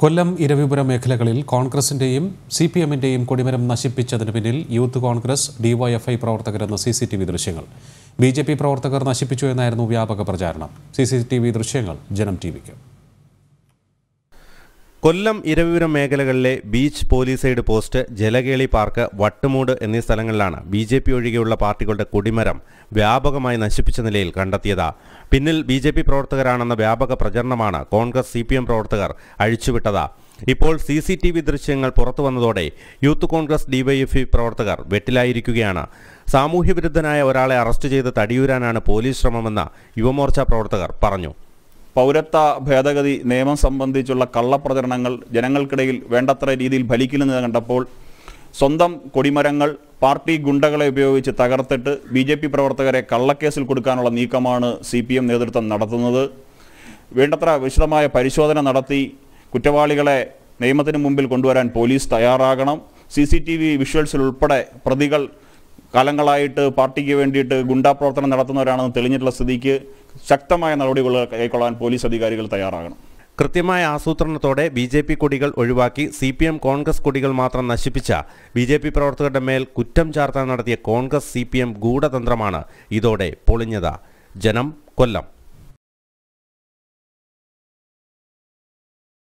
കൊല്ലം ഇരവിപുരം മേഖലകളിൽ കോൺഗ്രസിന്റെയും C P എമ്മിന്റെയും കൊടിമരം നശിപ്പിച്ചതിന് പിന്നിൽ യൂത്ത് കോൺഗ്രസ് ഡിവൈഎഫ്ഐ പ്രവർത്തകരെന്ന സി സി ടി വി ദൃശ്യങ്ങൾ. ബി ജെ പി പ്രവർത്തകർ നശിപ്പിച്ചു എന്നായിരുന്നു വ്യാപക പ്രചാരണം. സി സി ടി വി ദൃശ്യങ്ങൾ ജനം ടി വിക്ക്. കൊല്ലം ഇരവിപുരം മേഖലകളിലെ beach police aid post Jalakeli park Vattumoodu എന്നീ സ്ഥലങ്ങളിലാണ് ബി ജെ പി ഒഴികെയുള്ള പാർട്ടികളുടെ കൊടിമരം വ്യാപകമായി നശിപ്പിച്ച നിലയിൽ കണ്ടെത്തിയത്. പിന്നിൽ ബി ജെ പി പ്രവർത്തകരാണെന്ന വ്യാപക പ്രചരണമാണ് കോൺഗ്രസ് സി പി എം പ്രവർത്തകർ അഴിച്ചുവിട്ടത്. ഇപ്പോൾ സി സി ടി വി ദൃശ്യങ്ങൾ പുറത്തു വന്നതോടെ യൂത്ത് കോൺഗ്രസ് ഡിവൈഎഫ്ഐ പ്രവർത്തകർ വെട്ടിലായിരിക്കുകയാണ്. സാമൂഹ്യവിരുദ്ധനായ ഒരാളെ അറസ്റ്റ് ചെയ്ത് തടിയൂരാനാണ് പോലീസ് ശ്രമമെന്ന് യുവമോർച്ച പ്രവർത്തകർ പറഞ്ഞു. പൗരത്വ ഭേദഗതി നിയമം സംബന്ധിച്ചുള്ള കള്ളപ്രചരണങ്ങൾ ജനങ്ങൾക്കിടയിൽ വേണ്ടത്ര രീതിയിൽ ഫലിക്കില്ലെന്ന് കണ്ടപ്പോൾ സ്വന്തം കൊടിമരങ്ങൾ പാർട്ടി ഗുണ്ടകളെ ഉപയോഗിച്ച് തകർത്തിട്ട് ബി ജെ പി പ്രവർത്തകരെ കള്ളക്കേസിൽ കൊടുക്കാനുള്ള നീക്കമാണ് സി പി എം നേതൃത്വം നടത്തുന്നത്. വേണ്ടത്ര വിശദമായ പരിശോധന നടത്തി കുറ്റവാളികളെ നിയമത്തിന് മുമ്പിൽ കൊണ്ടുവരാൻ പോലീസ് തയ്യാറാകണം. സി സി ടി വി വിഷ്വൽസിൽ ഉൾപ്പെടെ പ്രതികൾ കാലങ്ങളായിട്ട് പാർട്ടിക്ക് വേണ്ടിയിട്ട് ഗുണ്ടാ പ്രവർത്തനം നടത്തുന്നവരാണെന്ന് തെളിഞ്ഞിട്ടുള്ള സ്ഥിതിക്ക് ശക്തമായ നടപടികൾ കൈക്കൊള്ളാൻ പോലീസ് അധികാരികൾ തയ്യാറാകണം. കൃത്യമായ ആസൂത്രണത്തോടെ ബി ജെ പി കൊടികൾ ഒഴിവാക്കി സി പി എം കോൺഗ്രസ് കൊടികൾ മാത്രം നശിപ്പിച്ച ബി ജെ പി പ്രവർത്തകരുടെ മേൽ കുറ്റം ചാർത്താൻ നടത്തിയ കോൺഗ്രസ് സി പി എം ഗൂഢതന്ത്രമാണ് ഇതോടെ പൊളിഞ്ഞത്. ജനം കൊല്ലം.